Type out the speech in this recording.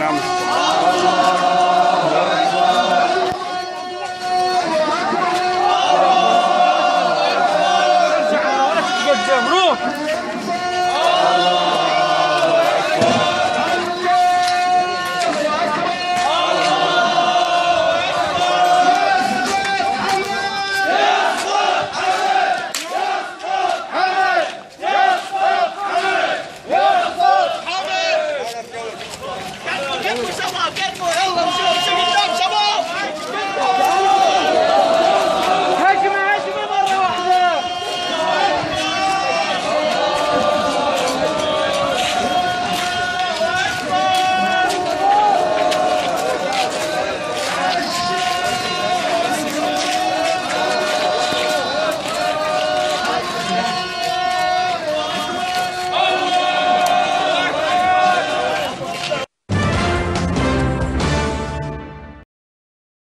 программы. Руки! Come on, get more.